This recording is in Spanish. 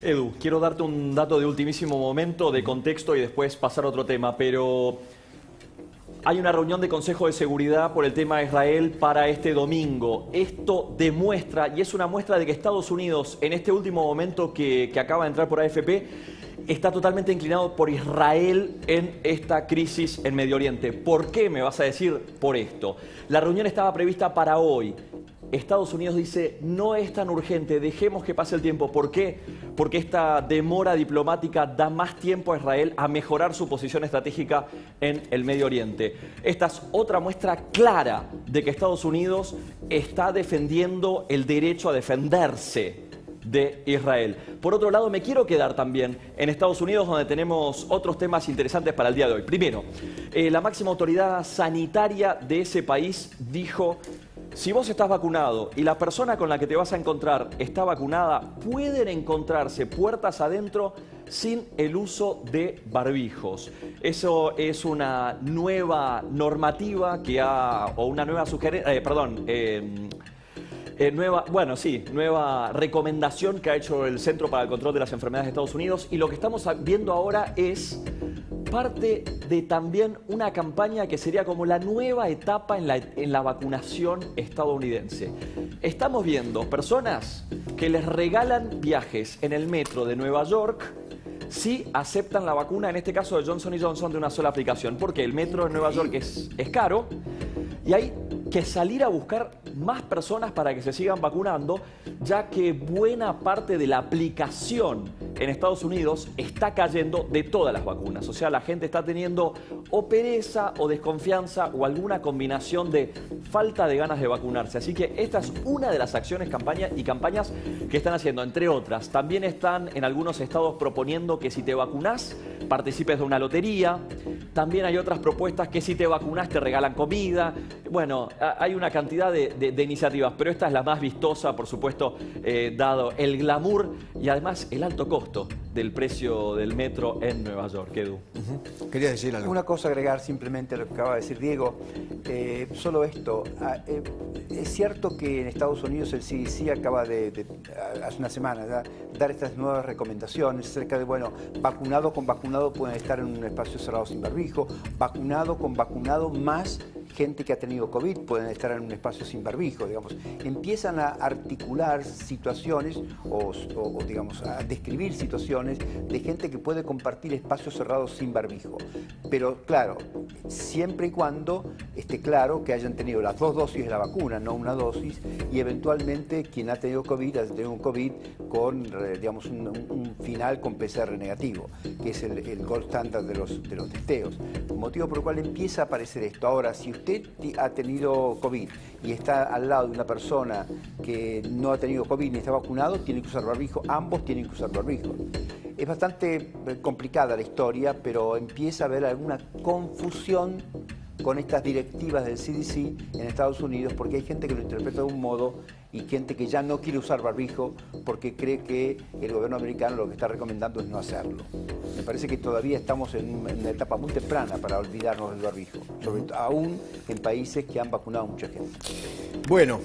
Edu, quiero darte un dato de ultimísimo momento, de contexto y después pasar a otro tema, pero hay una reunión de Consejo de Seguridad por el tema de Israel para este domingo. Esto demuestra, y es una muestra de que Estados Unidos, en este último momento que, que acaba de entrar por AFP, está totalmente inclinado por Israel en esta crisis en Medio Oriente. ¿Por qué me vas a decir por esto? La reunión estaba prevista para hoy. Estados Unidos dice, no es tan urgente, dejemos que pase el tiempo. ¿Por qué? Porque esta demora diplomática da más tiempo a Israel a mejorar su posición estratégica en el Medio Oriente. Esta es otra muestra clara de que Estados Unidos está defendiendo el derecho a defenderse de Israel. Por otro lado, me quiero quedar también en Estados Unidos, donde tenemos otros temas interesantes para el día de hoy. Primero, eh, la máxima autoridad sanitaria de ese país dijo si vos estás vacunado y la persona con la que te vas a encontrar está vacunada, pueden encontrarse puertas adentro sin el uso de barbijos. Eso es una nueva normativa que ha, o una nueva sugerencia, eh, perdón, eh, eh, nueva, bueno, sí, nueva recomendación que ha hecho el Centro para el Control de las Enfermedades de Estados Unidos y lo que estamos viendo ahora es parte de también una campaña que sería como la nueva etapa en la, en la vacunación estadounidense. Estamos viendo personas que les regalan viajes en el metro de Nueva York si aceptan la vacuna, en este caso de Johnson Johnson, de una sola aplicación. Porque el metro de Nueva York es, es caro y hay que salir a buscar más personas para que se sigan vacunando, ya que buena parte de la aplicación en Estados Unidos está cayendo de todas las vacunas. O sea, la gente está teniendo o pereza o desconfianza o alguna combinación de falta de ganas de vacunarse. Así que esta es una de las acciones campaña y campañas que están haciendo, entre otras. También están en algunos estados proponiendo que si te vacunas participes de una lotería. También hay otras propuestas que si te vacunas te regalan comida. Bueno, hay una cantidad de, iniciativas, pero esta es la más vistosa, por supuesto, eh, dado el glamour y además el alto costo del precio del metro en Nueva York. Edu. Quería decir algo. Una cosa agregar simplemente a lo que acaba de decir Diego. Eh, solo esto. Ah, eh, es cierto que en Estados Unidos el CDC acaba de, hace una semana, dar estas nuevas recomendaciones acerca de, bueno, vacunado con vacunado pueden estar en un espacio cerrado sin barbijo, vacunado con vacunado más gente que ha tenido COVID pueden estar en un espacio sin barbijo, digamos. Empiezan a articular situaciones o, digamos, a describir situaciones de gente que puede compartir espacios cerrados sin barbijo. Pero claro, siempre y cuando esté claro que hayan tenido las dos dosis de la vacuna, no una dosis, y eventualmente quien ha tenido COVID ha tenido un COVID con, digamos, un, final con PCR negativo, que es el, el gold standard de los, de los testeos. Motivo por el cual empieza a aparecer esto. Ahora, si ha tenido COVID y está al lado de una persona que no ha tenido COVID ni está vacunado, tiene que usar barbijo, ambos tienen que usar barbijo. Es bastante eh, complicada la historia, pero empieza a haber alguna confusión con estas directivas del CDC en Estados Unidos, porque hay gente que lo interpreta de un modo y gente que ya no quiere usar barbijo porque cree que el gobierno americano lo que está recomendando es no hacerlo. Me parece que todavía estamos en una etapa muy temprana para olvidarnos del barbijo, sobre aún en países que han vacunado a mucha gente. Bueno.